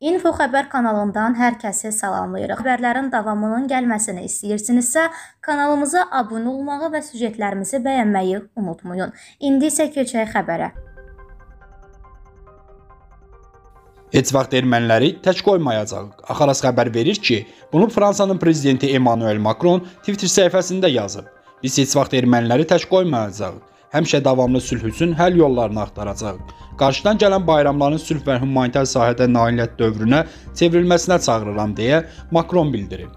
İnfo xəbər kanalından hər kəsi salamlayırıq. Xəbərlərin davamının gəlməsini istəyirsinizsə, kanalımıza abunə olmağı və süjetlərimizi bəyənməyi unutmayın. İndi isə keçək xəbərə. Heç vaxt erməniləri tək qoymayacağıq. Axaras xəbər verir ki, bunu Fransanın prezidenti Emmanuel Macron Twitter səhifəsində yazıb. Biz heç vaxt erməniləri tək qoymayacağıq. Həmişə davamlı sülh üçün həll yollarını axtaracaq. Qarşıdan gələn bayramların sülh və humanitar sahədə nailiyyət dövrünə çevrilməsinə çağırıram deyə Makron bildirib.